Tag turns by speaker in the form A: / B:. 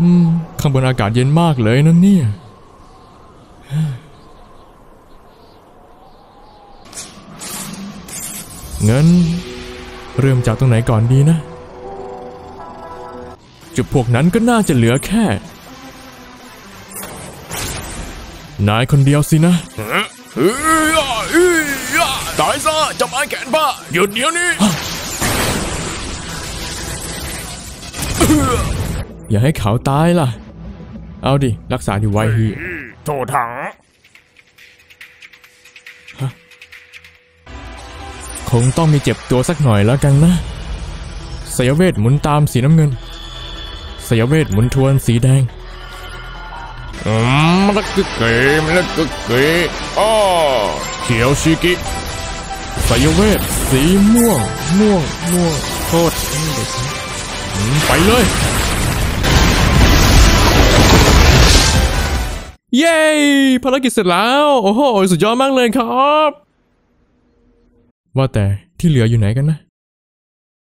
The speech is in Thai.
A: อืม ข้างบนอากาศเย็นมากเลยนะเนี่ย เงั้นเริ่มจากตรงไหนก่อนดีนะ จุดพวกนั้นก็น่าจะเหลือแค่ นายคนเดียวสินะ
B: ตายซะจะไม้แขนผ้าหยุดเดี๋ยวนี้
A: อย่าให้เขาตายล่ะ เอาดิ รักษาดีไว้ฮี
B: โทษถัง
A: คงต้องมีเจ็บตัวสักหน่อยแล้วกันนะสยเวทหมุนตามสีน้ำเงินสยเวทหมุนทวนสีแดง
B: อืมลักกึกเกมลักกึกเกอ้อเขียวชิกิ
A: สยเวทสีม่วง ม่วง ม่วงโคตรเท่เลยครับอืมไปเลย เย้ภารกิจเสร็จแล้ว โอ้โห สุดยอดมากเลยครับ ว่าแต่ที่เหลืออยู่ไหนกันนะ